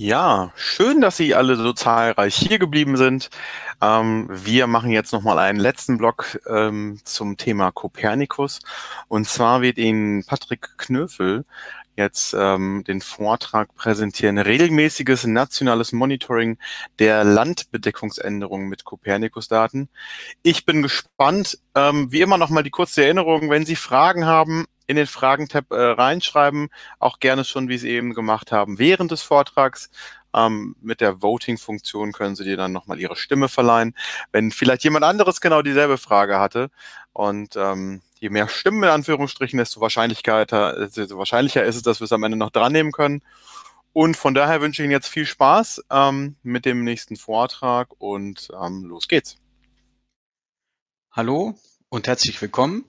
Ja, schön, dass Sie alle so zahlreich hier geblieben sind. Ähm, wir machen jetzt nochmal einen letzten Block ähm, zum Thema Kopernikus. Und zwar wird Ihnen Patrick Knöfel jetzt ähm, den Vortrag präsentieren. Regelmäßiges nationales Monitoring der Landbedeckungsänderungen mit Kopernikus-Daten. Ich bin gespannt. Ähm, wie immer nochmal die kurze Erinnerung. Wenn Sie Fragen haben, in den Fragen-Tab äh, reinschreiben. Auch gerne schon, wie Sie eben gemacht haben, während des Vortrags. Ähm, mit der Voting-Funktion können Sie dir dann nochmal Ihre Stimme verleihen. Wenn vielleicht jemand anderes genau dieselbe Frage hatte und ähm, je mehr Stimmen in Anführungsstrichen, desto wahrscheinlicher, desto wahrscheinlicher ist es, dass wir es am Ende noch dran nehmen können. Und von daher wünsche ich Ihnen jetzt viel Spaß ähm, mit dem nächsten Vortrag und ähm, los geht's. Hallo und herzlich willkommen.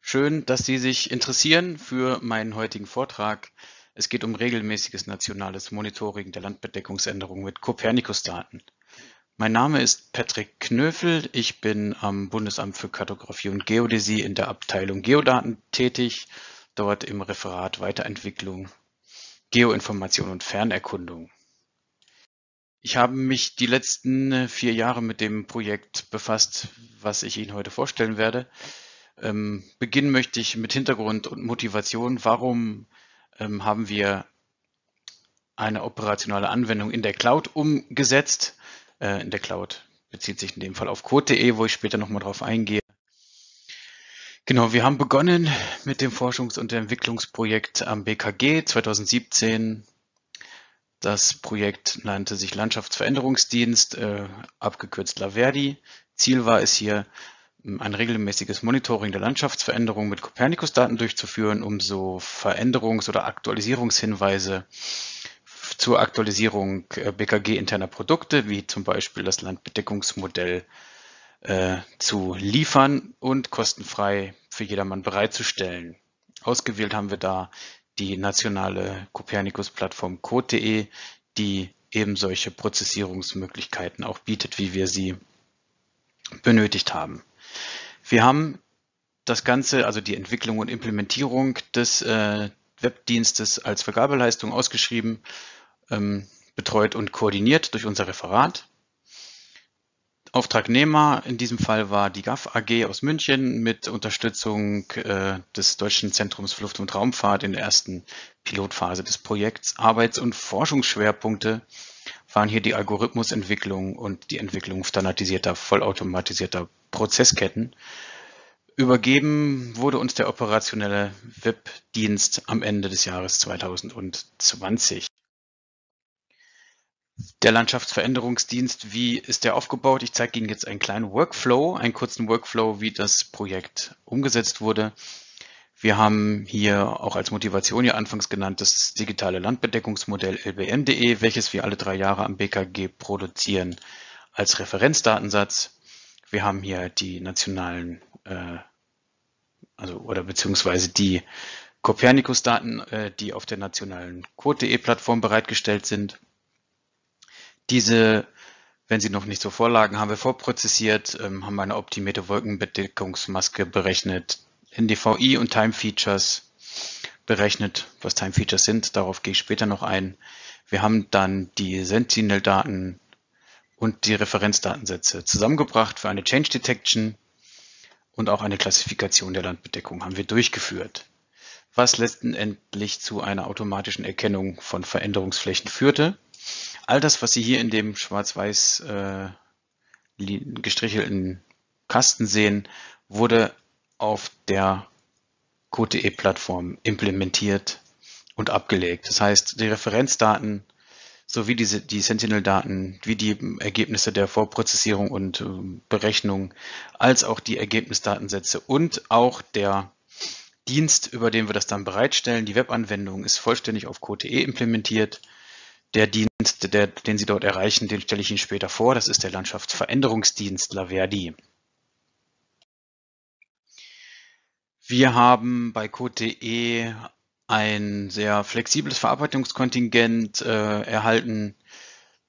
Schön, dass Sie sich interessieren für meinen heutigen Vortrag. Es geht um regelmäßiges nationales Monitoring der Landbedeckungsänderung mit Kopernikus-Daten. Mein Name ist Patrick Knöfel. Ich bin am Bundesamt für Kartografie und Geodäsie in der Abteilung Geodaten tätig, dort im Referat Weiterentwicklung, Geoinformation und Fernerkundung. Ich habe mich die letzten vier Jahre mit dem Projekt befasst, was ich Ihnen heute vorstellen werde. Ähm, beginnen möchte ich mit Hintergrund und Motivation. Warum ähm, haben wir eine operationale Anwendung in der Cloud umgesetzt? Äh, in der Cloud bezieht sich in dem Fall auf code.de, wo ich später nochmal drauf eingehe. Genau, wir haben begonnen mit dem Forschungs- und Entwicklungsprojekt am BKG 2017. Das Projekt nannte sich Landschaftsveränderungsdienst, äh, abgekürzt LAVERDI. Ziel war es hier, ein regelmäßiges Monitoring der Landschaftsveränderung mit Copernicus-Daten durchzuführen, um so Veränderungs- oder Aktualisierungshinweise zur Aktualisierung äh, BKG-interner Produkte, wie zum Beispiel das Landbedeckungsmodell, äh, zu liefern und kostenfrei für jedermann bereitzustellen. Ausgewählt haben wir da die nationale Copernicus-Plattform Code.de, die eben solche Prozessierungsmöglichkeiten auch bietet, wie wir sie benötigt haben. Wir haben das Ganze, also die Entwicklung und Implementierung des äh, Webdienstes als Vergabeleistung ausgeschrieben, betreut und koordiniert durch unser Referat. Auftragnehmer in diesem Fall war die GAF AG aus München mit Unterstützung äh, des Deutschen Zentrums für Luft- und Raumfahrt in der ersten Pilotphase des Projekts. Arbeits- und Forschungsschwerpunkte waren hier die Algorithmusentwicklung und die Entwicklung standardisierter, vollautomatisierter Prozessketten. Übergeben wurde uns der operationelle Webdienst am Ende des Jahres 2020. Der Landschaftsveränderungsdienst, wie ist der aufgebaut? Ich zeige Ihnen jetzt einen kleinen Workflow, einen kurzen Workflow, wie das Projekt umgesetzt wurde. Wir haben hier auch als Motivation hier anfangs genannt das digitale Landbedeckungsmodell lbm.de, welches wir alle drei Jahre am BKG produzieren als Referenzdatensatz. Wir haben hier die nationalen, äh, also oder beziehungsweise die Copernicus-Daten, äh, die auf der nationalen Code.de-Plattform bereitgestellt sind. Diese, wenn sie noch nicht so vorlagen, haben wir vorprozessiert, ähm, haben eine optimierte Wolkenbedeckungsmaske berechnet, NDVI und Time Features berechnet, was Time Features sind. Darauf gehe ich später noch ein. Wir haben dann die Sentinel-Daten und die Referenzdatensätze zusammengebracht für eine Change Detection und auch eine Klassifikation der Landbedeckung haben wir durchgeführt, was letztendlich zu einer automatischen Erkennung von Veränderungsflächen führte. All das, was Sie hier in dem schwarz-weiß äh, gestrichelten Kasten sehen, wurde auf der Qt-Plattform implementiert und abgelegt. Das heißt, die Referenzdaten sowie diese, die Sentinel-Daten, wie die Ergebnisse der Vorprozessierung und äh, Berechnung, als auch die Ergebnisdatensätze und auch der Dienst, über den wir das dann bereitstellen, die Webanwendung ist vollständig auf Qt implementiert. Der Dienst, der, den Sie dort erreichen, den stelle ich Ihnen später vor. Das ist der Landschaftsveränderungsdienst Laverdi. Wir haben bei Code.de ein sehr flexibles Verarbeitungskontingent äh, erhalten.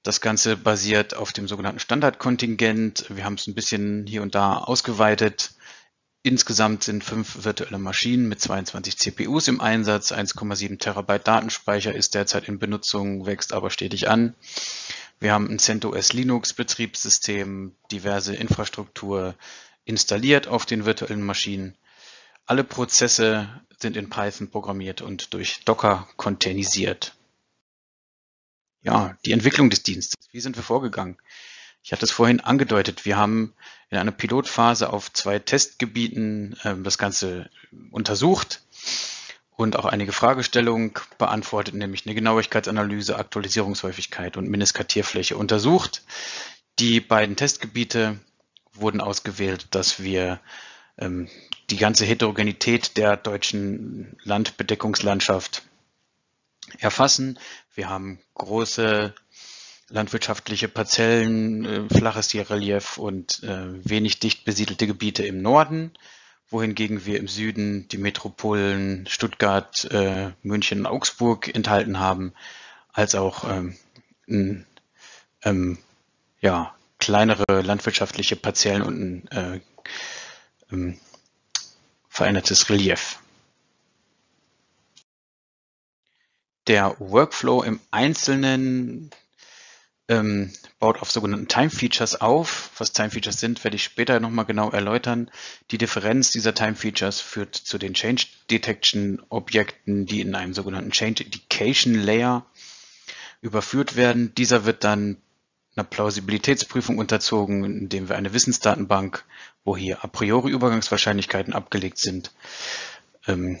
Das Ganze basiert auf dem sogenannten Standardkontingent. Wir haben es ein bisschen hier und da ausgeweitet. Insgesamt sind fünf virtuelle Maschinen mit 22 CPUs im Einsatz. 1,7 Terabyte Datenspeicher ist derzeit in Benutzung, wächst aber stetig an. Wir haben ein CentOS Linux Betriebssystem, diverse Infrastruktur installiert auf den virtuellen Maschinen. Alle Prozesse sind in Python programmiert und durch Docker containerisiert. Ja, die Entwicklung des Dienstes. Wie sind wir vorgegangen? Ich hatte es vorhin angedeutet. Wir haben in einer Pilotphase auf zwei Testgebieten äh, das Ganze untersucht und auch einige Fragestellungen beantwortet, nämlich eine Genauigkeitsanalyse, Aktualisierungshäufigkeit und Mindestkartierfläche untersucht. Die beiden Testgebiete wurden ausgewählt, dass wir ähm, die ganze Heterogenität der deutschen Landbedeckungslandschaft erfassen. Wir haben große landwirtschaftliche Parzellen, äh, flaches Relief und äh, wenig dicht besiedelte Gebiete im Norden, wohingegen wir im Süden die Metropolen Stuttgart, äh, München und Augsburg enthalten haben, als auch ähm, ein, ähm, ja, kleinere landwirtschaftliche Parzellen und ein äh, ähm, verändertes Relief. Der Workflow im Einzelnen ähm, baut auf sogenannten Time Features auf. Was Time Features sind, werde ich später nochmal genau erläutern. Die Differenz dieser Time Features führt zu den Change Detection Objekten, die in einem sogenannten Change Indication Layer überführt werden. Dieser wird dann einer Plausibilitätsprüfung unterzogen, indem wir eine Wissensdatenbank, wo hier a priori Übergangswahrscheinlichkeiten abgelegt sind, ähm,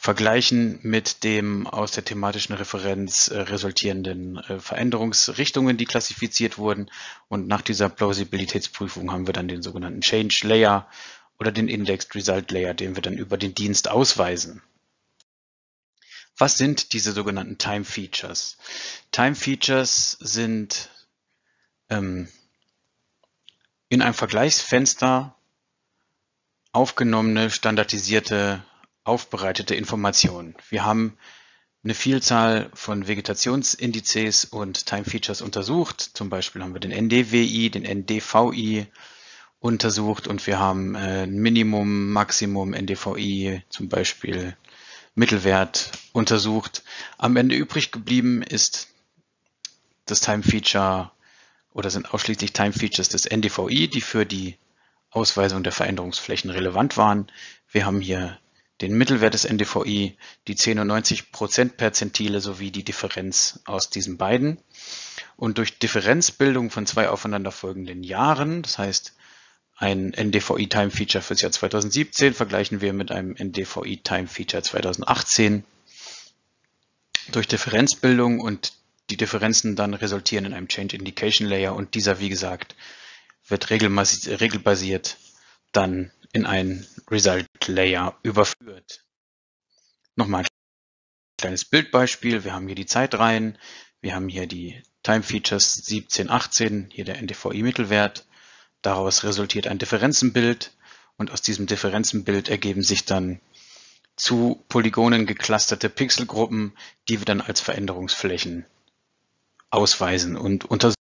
vergleichen mit dem aus der thematischen Referenz äh, resultierenden äh, Veränderungsrichtungen, die klassifiziert wurden. Und nach dieser Plausibilitätsprüfung haben wir dann den sogenannten Change Layer oder den Indexed Result Layer, den wir dann über den Dienst ausweisen. Was sind diese sogenannten Time Features? Time Features sind ähm, in einem Vergleichsfenster aufgenommene, standardisierte, aufbereitete Informationen. Wir haben eine Vielzahl von Vegetationsindizes und Time Features untersucht. Zum Beispiel haben wir den NDWI, den NDVI untersucht und wir haben äh, Minimum, Maximum, NDVI zum Beispiel Mittelwert untersucht. Am Ende übrig geblieben ist das Time Feature oder sind ausschließlich Time Features des NDVI, die für die Ausweisung der Veränderungsflächen relevant waren. Wir haben hier den Mittelwert des NDVI, die 10 und 90 Prozent Perzentile sowie die Differenz aus diesen beiden. Und durch Differenzbildung von zwei aufeinanderfolgenden Jahren, das heißt ein NDVI Time Feature fürs Jahr 2017 vergleichen wir mit einem NDVI Time Feature 2018. Durch Differenzbildung und die Differenzen dann resultieren in einem Change Indication Layer und dieser, wie gesagt, wird regelbasiert dann in ein Result Layer überführt. Nochmal ein kleines Bildbeispiel. Wir haben hier die Zeitreihen. Wir haben hier die Time Features 17, 18, hier der NDVI Mittelwert. Daraus resultiert ein Differenzenbild und aus diesem Differenzenbild ergeben sich dann zu Polygonen geclusterte Pixelgruppen, die wir dann als Veränderungsflächen ausweisen und untersuchen.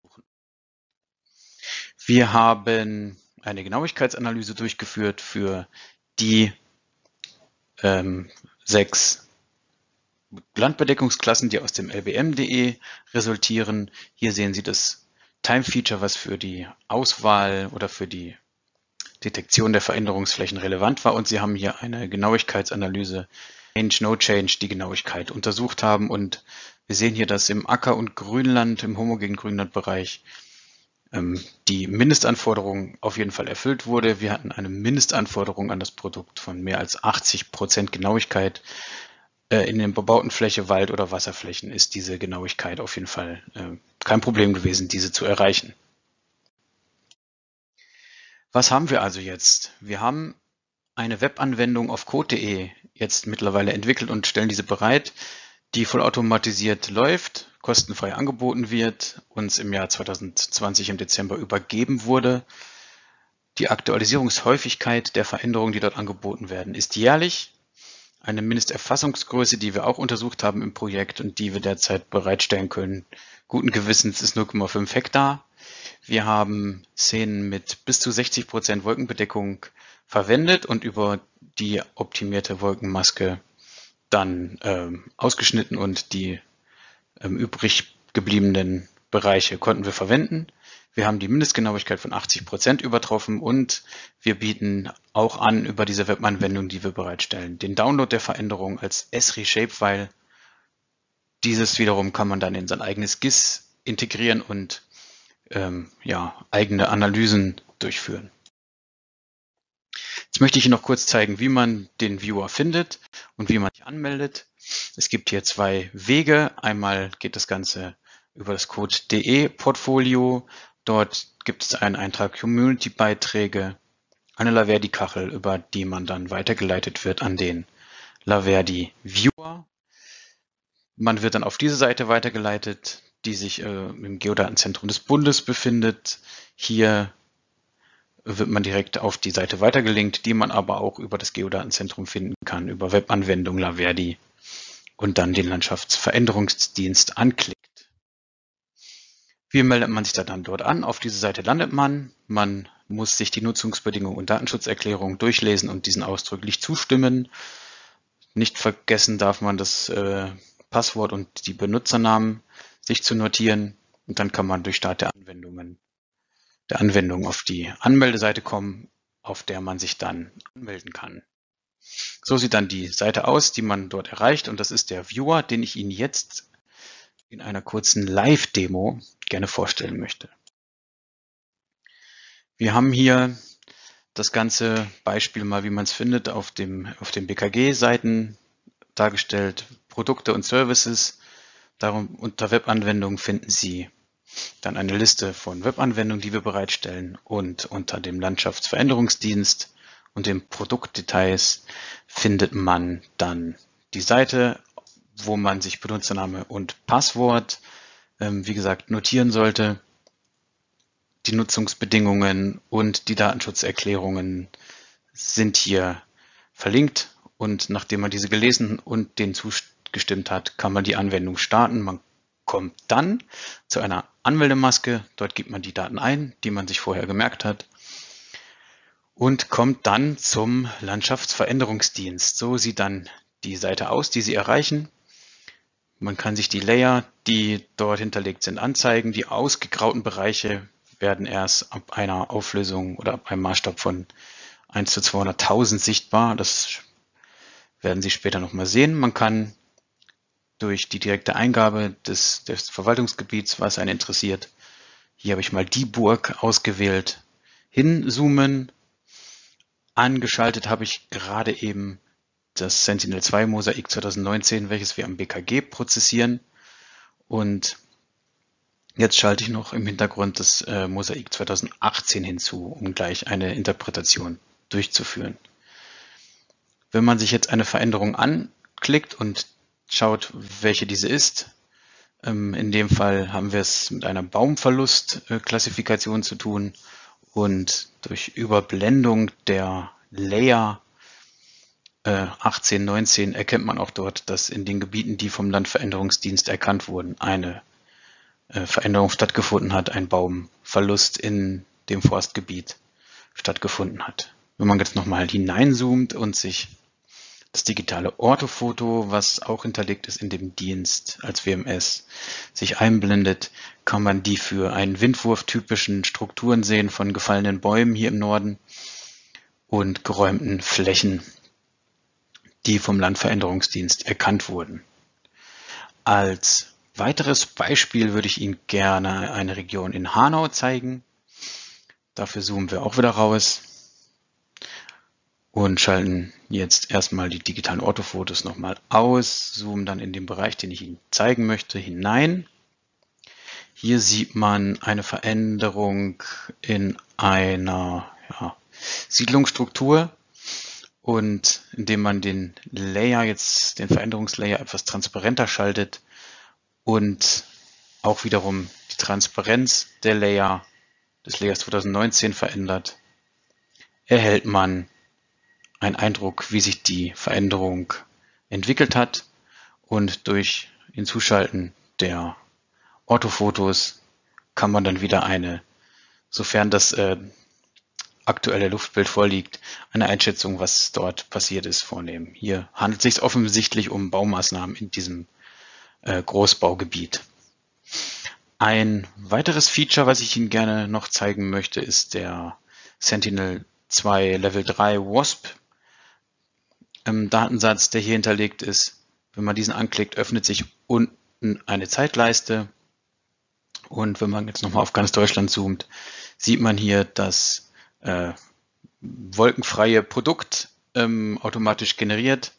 Wir haben eine Genauigkeitsanalyse durchgeführt für die ähm, sechs Landbedeckungsklassen, die aus dem lbm.de resultieren. Hier sehen Sie das Time Feature, was für die Auswahl oder für die Detektion der Veränderungsflächen relevant war. Und Sie haben hier eine Genauigkeitsanalyse Change, No Change, die Genauigkeit untersucht haben. Und wir sehen hier, dass im Acker- und Grünland, im homogenen Grünlandbereich, die Mindestanforderung auf jeden Fall erfüllt wurde. Wir hatten eine Mindestanforderung an das Produkt von mehr als 80 Prozent Genauigkeit. Äh, in der bebauten Fläche, Wald- oder Wasserflächen ist diese Genauigkeit auf jeden Fall äh, kein Problem gewesen, diese zu erreichen. Was haben wir also jetzt? Wir haben eine Webanwendung auf code.de jetzt mittlerweile entwickelt und stellen diese bereit, die vollautomatisiert läuft, kostenfrei angeboten wird, uns im Jahr 2020 im Dezember übergeben wurde. Die Aktualisierungshäufigkeit der Veränderungen, die dort angeboten werden, ist jährlich eine Mindesterfassungsgröße, die wir auch untersucht haben im Projekt und die wir derzeit bereitstellen können. Guten Gewissens ist 0,5 Hektar. Wir haben Szenen mit bis zu 60 Prozent Wolkenbedeckung verwendet und über die optimierte Wolkenmaske dann ähm, ausgeschnitten und die ähm, übrig gebliebenen Bereiche konnten wir verwenden. Wir haben die Mindestgenauigkeit von 80 Prozent übertroffen und wir bieten auch an über diese Webanwendung, die wir bereitstellen, den Download der Veränderung als Esri Shapefile. Dieses wiederum kann man dann in sein eigenes GIS integrieren und ähm, ja, eigene Analysen durchführen. Jetzt möchte ich Ihnen noch kurz zeigen, wie man den Viewer findet und wie man sich anmeldet. Es gibt hier zwei Wege. Einmal geht das Ganze über das Code.de Portfolio. Dort gibt es einen Eintrag Community-Beiträge, eine Laverdi-Kachel, über die man dann weitergeleitet wird an den Laverdi Viewer. Man wird dann auf diese Seite weitergeleitet, die sich äh, im Geodatenzentrum des Bundes befindet. Hier wird man direkt auf die Seite weitergelinkt, die man aber auch über das Geodatenzentrum finden kann, über Webanwendung Laverdi und dann den Landschaftsveränderungsdienst anklickt. Wie meldet man sich da dann dort an? Auf diese Seite landet man. Man muss sich die Nutzungsbedingungen und Datenschutzerklärung durchlesen und diesen ausdrücklich zustimmen. Nicht vergessen darf man das äh, Passwort und die Benutzernamen sich zu notieren und dann kann man durch Start der Anwendungen der Anwendung auf die Anmeldeseite kommen, auf der man sich dann anmelden kann. So sieht dann die Seite aus, die man dort erreicht und das ist der Viewer, den ich Ihnen jetzt in einer kurzen Live-Demo gerne vorstellen möchte. Wir haben hier das ganze Beispiel mal, wie man es findet, auf dem, auf den BKG-Seiten dargestellt. Produkte und Services. Darum unter Webanwendungen finden Sie dann eine Liste von Webanwendungen, die wir bereitstellen und unter dem Landschaftsveränderungsdienst und den Produktdetails findet man dann die Seite, wo man sich Benutzername und Passwort, ähm, wie gesagt, notieren sollte. Die Nutzungsbedingungen und die Datenschutzerklärungen sind hier verlinkt und nachdem man diese gelesen und den zugestimmt hat, kann man die Anwendung starten. Man kommt dann zu einer Anmeldemaske. Dort gibt man die Daten ein, die man sich vorher gemerkt hat und kommt dann zum Landschaftsveränderungsdienst. So sieht dann die Seite aus, die Sie erreichen. Man kann sich die Layer, die dort hinterlegt sind, anzeigen. Die ausgegrauten Bereiche werden erst ab einer Auflösung oder ab einem Maßstab von 1 zu 200.000 sichtbar. Das werden Sie später nochmal sehen. Man kann durch die direkte Eingabe des, des Verwaltungsgebiets, was einen interessiert. Hier habe ich mal die Burg ausgewählt. Hinzoomen. Angeschaltet habe ich gerade eben das Sentinel-2 Mosaik 2019, welches wir am BKG prozessieren. Und jetzt schalte ich noch im Hintergrund das äh, Mosaik 2018 hinzu, um gleich eine Interpretation durchzuführen. Wenn man sich jetzt eine Veränderung anklickt und schaut, welche diese ist. Ähm, in dem Fall haben wir es mit einer Baumverlustklassifikation zu tun und durch Überblendung der Layer 18, äh, 19 erkennt man auch dort, dass in den Gebieten, die vom Landveränderungsdienst erkannt wurden, eine äh, Veränderung stattgefunden hat, ein Baumverlust in dem Forstgebiet stattgefunden hat. Wenn man jetzt nochmal hineinzoomt und sich das digitale Orthofoto, was auch hinterlegt ist in dem Dienst als WMS, sich einblendet, kann man die für einen Windwurf typischen Strukturen sehen von gefallenen Bäumen hier im Norden und geräumten Flächen, die vom Landveränderungsdienst erkannt wurden. Als weiteres Beispiel würde ich Ihnen gerne eine Region in Hanau zeigen. Dafür zoomen wir auch wieder raus und schalten jetzt erstmal die digitalen Orthofotos nochmal aus, zoomen dann in den Bereich, den ich Ihnen zeigen möchte, hinein. Hier sieht man eine Veränderung in einer ja, Siedlungsstruktur und indem man den Layer jetzt, den Veränderungslayer etwas transparenter schaltet und auch wiederum die Transparenz der Layer des Layers 2019 verändert, erhält man ein Eindruck, wie sich die Veränderung entwickelt hat und durch Hinzuschalten der Orthofotos kann man dann wieder eine, sofern das äh, aktuelle Luftbild vorliegt, eine Einschätzung, was dort passiert ist, vornehmen. Hier handelt es sich offensichtlich um Baumaßnahmen in diesem äh, Großbaugebiet. Ein weiteres Feature, was ich Ihnen gerne noch zeigen möchte, ist der Sentinel-2 Level 3 WASP ähm, Datensatz, der hier hinterlegt ist. Wenn man diesen anklickt, öffnet sich unten eine Zeitleiste. Und wenn man jetzt nochmal auf ganz Deutschland zoomt, sieht man hier das äh, wolkenfreie Produkt ähm, automatisch generiert,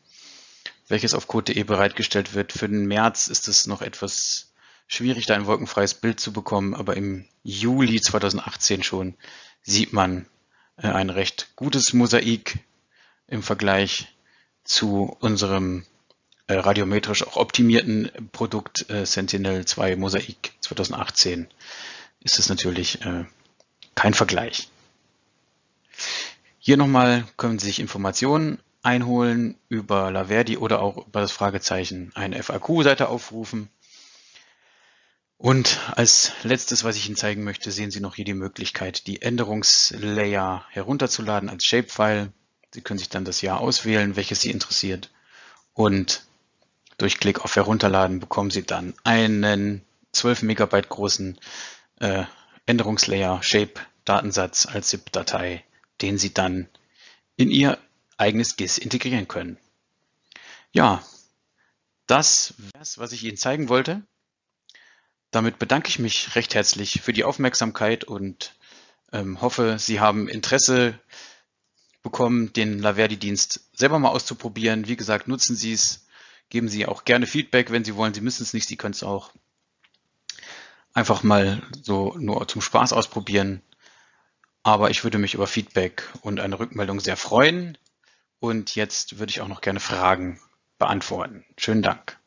welches auf Code.de bereitgestellt wird. Für den März ist es noch etwas schwierig, da ein wolkenfreies Bild zu bekommen, aber im Juli 2018 schon sieht man äh, ein recht gutes Mosaik im Vergleich zu unserem äh, radiometrisch auch optimierten Produkt äh, Sentinel-2 Mosaik 2018 ist es natürlich äh, kein Vergleich. Hier nochmal können Sie sich Informationen einholen über Laverdi oder auch über das Fragezeichen eine FAQ-Seite aufrufen. Und als letztes, was ich Ihnen zeigen möchte, sehen Sie noch hier die Möglichkeit, die Änderungslayer herunterzuladen als Shapefile. Sie können sich dann das Jahr auswählen, welches Sie interessiert. Und durch Klick auf Herunterladen bekommen Sie dann einen 12 Megabyte großen äh, Änderungslayer Shape Datensatz als ZIP-Datei, den Sie dann in Ihr eigenes GIS integrieren können. Ja, das wäre was ich Ihnen zeigen wollte. Damit bedanke ich mich recht herzlich für die Aufmerksamkeit und ähm, hoffe, Sie haben Interesse bekommen, den Laverdi-Dienst selber mal auszuprobieren. Wie gesagt, nutzen Sie es, geben Sie auch gerne Feedback, wenn Sie wollen. Sie müssen es nicht, Sie können es auch einfach mal so nur zum Spaß ausprobieren. Aber ich würde mich über Feedback und eine Rückmeldung sehr freuen. Und jetzt würde ich auch noch gerne Fragen beantworten. Schönen Dank.